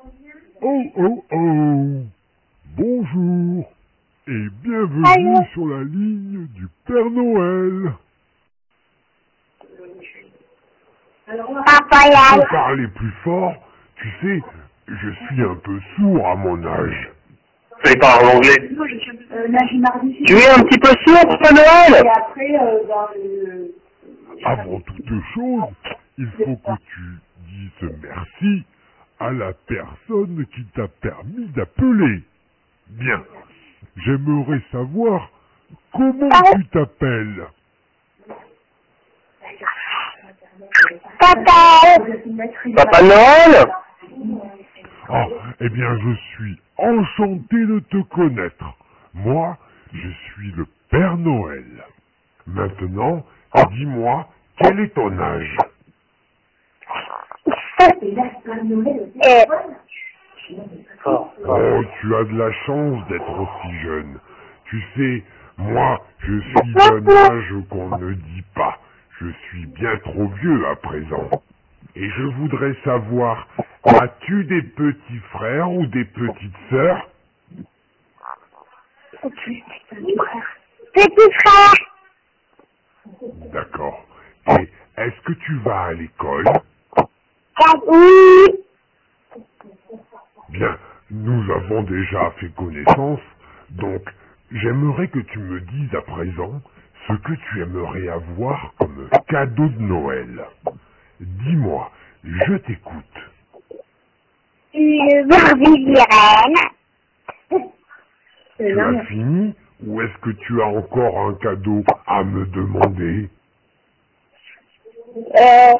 Oh oh oh Bonjour et bienvenue Allô sur la ligne du Père Noël. Papa Faut là. parler plus fort, tu sais, je suis un peu sourd à mon âge. Tu parles en anglais. Euh, lundi, mardi, Tu es un petit peu sourd, Papa Noël Et après, euh, dans le... Avant toute chose, il faut que tu dises merci à la personne qui t'a permis d'appeler. Bien. J'aimerais savoir comment tu t'appelles. Papa. Papa Noël Ah, eh bien, je suis enchanté de te connaître. Moi, je suis le Père Noël. Maintenant, dis-moi, quel est ton âge Euh, Oh, Oh, tu as de la chance d'être aussi jeune. Tu sais, moi, je suis d'un âge qu'on ne dit pas. Je suis bien trop vieux à présent. Et je voudrais savoir, as-tu des petits frères ou des petites sœurs? Petit frère. D'accord. Et est-ce que tu vas à l'école? Bien, nous avons déjà fait connaissance, donc j'aimerais que tu me dises à présent ce que tu aimerais avoir comme cadeau de Noël. Dis-moi, je t'écoute. Une Barbie. Tu as fini ou est-ce que tu as encore un cadeau à me demander? Euh,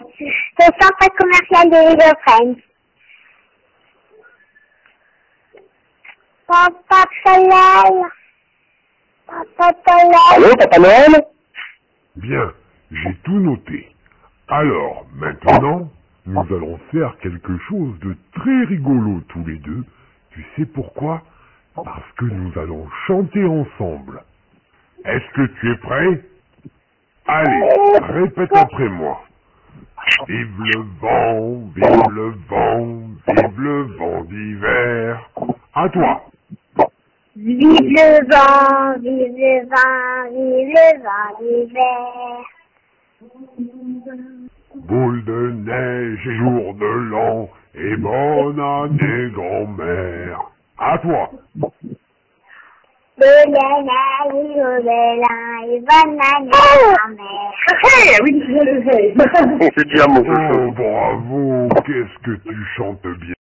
le centre commercial de Friends. Papa Noël. Papa Noël. Allô, Papa Noël? Bien, j'ai tout noté. Alors, maintenant, nous allons faire quelque chose de très rigolo tous les deux. Tu sais pourquoi? Parce que nous allons chanter ensemble. Est-ce que tu es prêt? Allez, répète après moi. Vive le vent, vive le vent, vive le vent d'hiver. À toi. Vive le vent, vive le vent, vive le vent d'hiver. Boule de neige et jour de l'an, et bonne année grand-mère. À toi. Et. Hey, oui, je le fais. On s'est dit un mot, ce Oh, bravo, qu'est-ce que tu chantes bien?